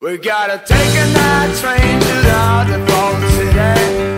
We gotta take a night train to the other city.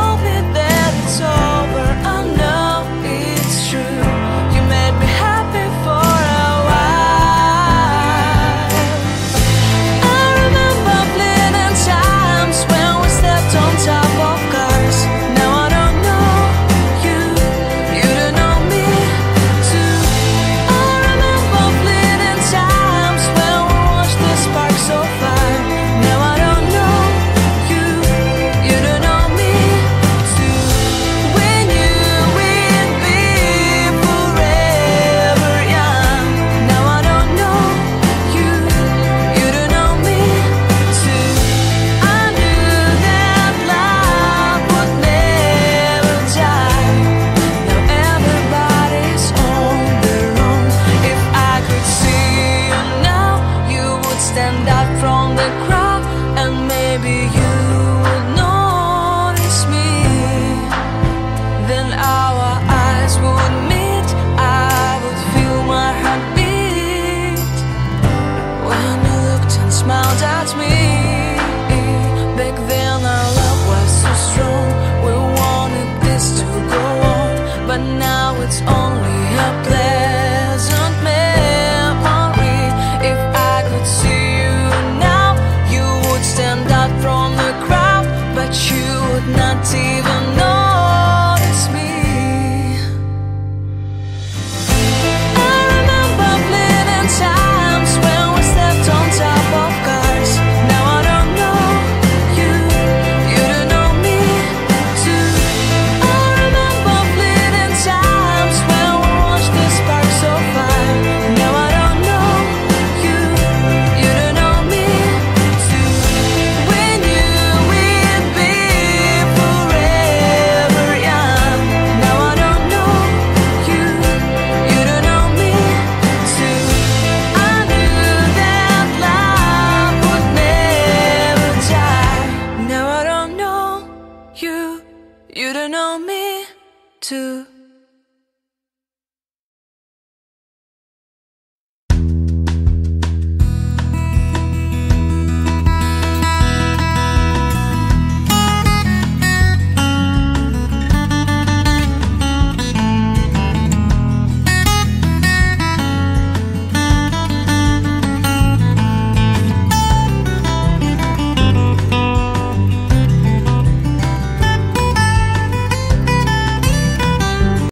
hope that it's all be